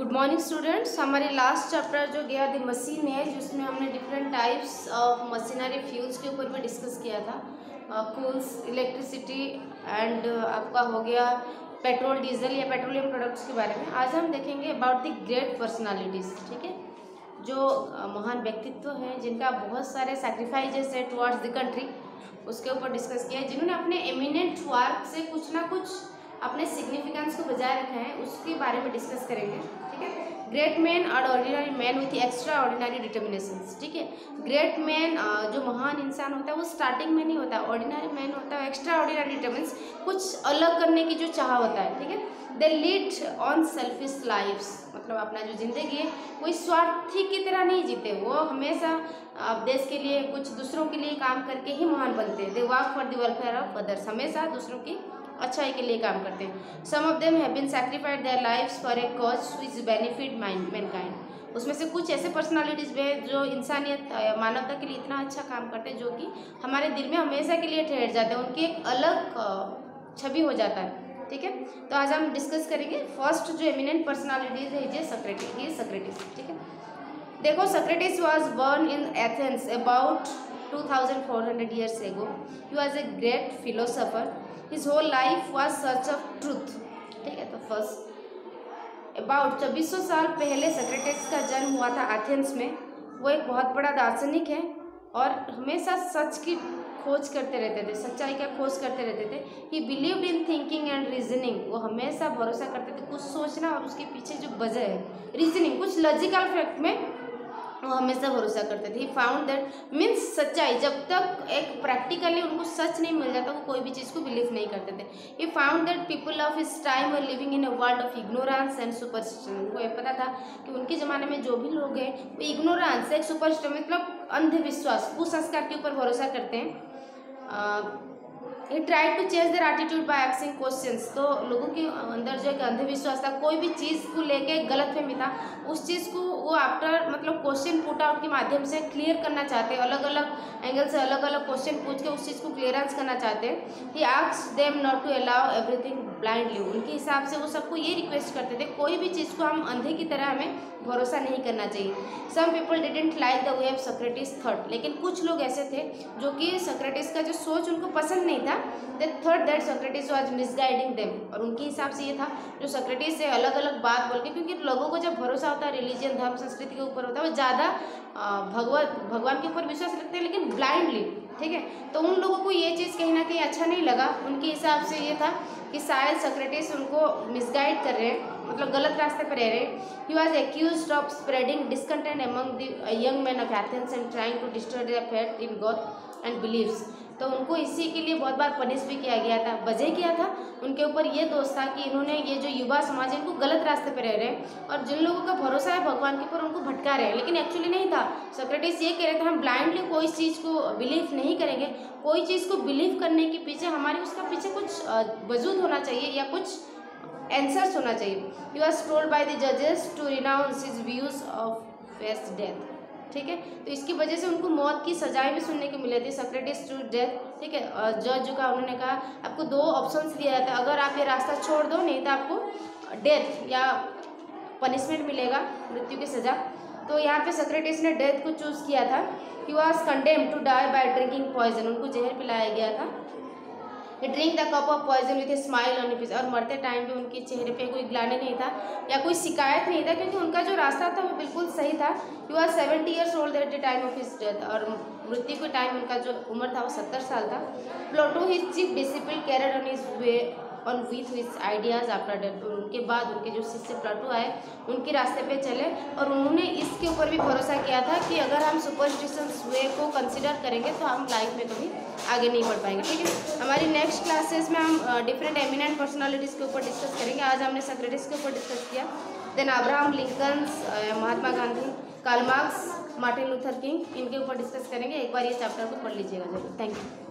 Good morning students हमारे last chapter जो गया द मशीन है जिसमें हमने different types of machinery fuels के ऊपर भी डिस्कस किया था। कूल्स इलेक्ट्रिसिटी एंड आपका हो गया पेट्रोल डीजल या पेट्रोलियम प्रोडक्ट्स के बारे में। आज हम देखेंगे अबाउट द ग्रेट पर्सनालिटीज़ ठीक है? जो महान व्यक्तित्व हैं, जिनका बहुत सारे सेक्रीफाइजेस है टुवार्ड्स द कंट्री उसके ऊपर डिस्कस किया है। जिन्होंने अपने एमिनेंट वर्क से कुछ ना कुछ अपने सिग्निफिकेंस को बजाय रखा है उसके बारे में डिस्कस करेंगे, ठीक है? ग्रेट मैन और ordinary man with extraordinary determination ठीक है? ग्रेट मैन जो महान इंसान होता है, वो स्टार्टिंग में नहीं होता ऑर्डिनरी मैन होता है एक्स्ट्रा ऑर्डिनरी डिटर्मिनेंस कुछ अलग करने की जो चाह होता है, ठीक है? They lead on selfish lifes मतलब अपना जो ज़िंदगी है, कोई स्वार्थी की तरह नहीं जीते, वो हमेशा देश के लिए, कुछ दूसरों के लिए काम करके ही महान बनते हैं। They work for the welfare of others हमेशा दूसरों की अच्छाई के लिए काम करते हैं। Some of them have been sacrificed their lifes for a cause which benefit mind mankind उसमें से कुछ ऐसे पर्सनालिटीज़ भी हैं जो इंसानियत मानवता के लिए इतना अच्छा काम करते हैं जो कि हमारे दिल में हमेशा के लिए ठहर जाते हैं। उनकी एक अलग छवि हो जाता है। ठीक है? तो आज हम डिस्कस करेंगे फ़र्स्ट जो एमिनेंट पर्सनालिटीज है, ये सक्रेटिस ये सक्रेटिस ठीक है? देखो Socrates was born in Athens about 2400 years ago, he was a great philosopher. His whole life was search of truth. ठीक है तो फ़र्स्ट अबाउट चौबीस सौ साल पहले सक्रेटिस का जन्म हुआ था एथेंस में। वो एक बहुत बड़ा दार्शनिक है और हमेशा सच की खोज करते रहते थे, सच्चाई का खोज करते रहते थे। He believed in thinking and reasoning वो हमेशा भरोसा करते थे, कुछ सोचना और उसके पीछे जो वजह है रीजनिंग कुछ लॉजिकल फैक्ट में वो हमेशा भरोसा करते थे। फाउंड दैट मीन्स सच्चाई, जब तक एक प्रैक्टिकली उनको सच नहीं मिल जाता, वो कोई भी चीज़ को बिलीव नहीं करते थे। He found that people of his time are living in a world of ignorance and superstition उनको ये पता था कि उनके ज़माने में जो भी लोग हैं, वो इग्नोरेंस एक सुपरस्टिशन मतलब अंधविश्वास, कुसंस्कार के ऊपर भरोसा करते हैं। He try to change their attitude by asking questions तो लोगों के अंदर जो एक अंधविश्वास था, कोई भी चीज़ को लेके गलत फहमी था, उस चीज़ को वो आफ्टर मतलब क्वेश्चन पुट आउट के माध्यम से क्लियर करना चाहते हैं अलग अलग एंगल से अलग अलग क्वेश्चन पूछ के उस चीज़ को क्लियरेंस करना चाहते। हैं he आक्स them not to allow everything blindly उनके हिसाब से वो सबको ये रिक्वेस्ट करते थे, कोई भी चीज़ को हम अंधे की तरह हमें भरोसा नहीं करना चाहिए। Some people didn't like the way of Socrates third लेकिन कुछ लोग ऐसे थे जो कि सक्रेटिस का जो सोच उनको पसंद नहीं था they third that Socrates was misguiding them और उनके हिसाब से ये था, जो सक्रेटिस से अलग अलग बात बोल के क्योंकि लोगों को जब भरोसा होता है रिलीजन धर्म, संस्कृति के ऊपर होता है, वो ज़्यादा भगवत, भगवान के ऊपर विश्वास रखते हैं, लेकिन ब्लाइंडली ठीक है? तो उन लोगों को ये चीज़ कहीं ना कहीं अच्छा नहीं लगा। उनके हिसाब से ये था कि शायद सक्रेटिस उनको मिसगाइड कर रहे हैं मतलब गलत रास्ते पर रह रहे he. Was accused of spreading discontent among the young man of Athens and trying to destroy the faith in God and believes तो उनको इसी के लिए बहुत बार पनिश भी किया गया था। वजह किया था? उनके ऊपर ये दोष था कि इन्होंने ये जो युवा समाज है, इनको गलत रास्ते पर रह रहे हैं और जिन लोगों का भरोसा है भगवान के ऊपर उनको भटका रहे हैं। लेकिन एक्चुअली नहीं था। सक्रेटिस ये कह रहे थे, हम ब्लाइंडली कोई चीज़ को बिलीव नहीं करेंगे। कोई चीज़ को बिलीव करने के पीछे हमारे उसका पीछे कुछ वजूद होना चाहिए या कुछ आंसर्स होना चाहिए। You are told by the जजेस to renounce his views of faced death ठीक है? तो इसकी वजह से उनको मौत की सजाएँ भी सुनने को मिले थे सक्रेटिस टू डेथ ठीक है? जज जो का उन्होंने कहा, आपको दो ऑप्शन दिया जाता है। अगर आप ये रास्ता छोड़ दो, नहीं तो आपको डेथ या पनिशमेंट मिलेगा, मृत्यु की सज़ा। तो यहाँ पे सक्रेटिस ने डेथ को चूज़ किया था। क्यू आज condemned to die by drinking poison उनको जहर पिलाया गया था। Drink the cup of poison with a smile on face और मरते टाइम भी उनके चेहरे पे कोई ग्लाने नहीं था, या कोई शिकायत नहीं था, क्योंकि उनका जो रास्ता था वो बिल्कुल सही था। You are seventy years old at the time of his death और मृत्यु के टाइम उनका जो उम्र था वो सत्तर साल था। Plato his chief disciple carried on his way on with with ideas after death उनके बाद उनके जो शिष्य प्लाटू आए, उनके रास्ते पे चले और उन्होंने इसके ऊपर भी भरोसा किया था कि अगर हम सुपरस्टिशंस वे को कंसिडर करेंगे तो हम लाइफ में कभी आगे नहीं बढ़ पाएँगे। ठीक है? हमारी नेक्स्ट क्लासेस में हम डिफरेंट एमिनेंट पर्सनालिटीज़ के ऊपर डिस्कस करेंगे। आज हमने सक्रेटिस के ऊपर डिस्कस किया। Then Abraham Lincoln's Mahatma Gandhi Karl Marx Martin Luther King इनके ऊपर डिस्कस करेंगे। एक बार ये चैप्टर को पढ़ लीजिएगा ज़रूर। Thank you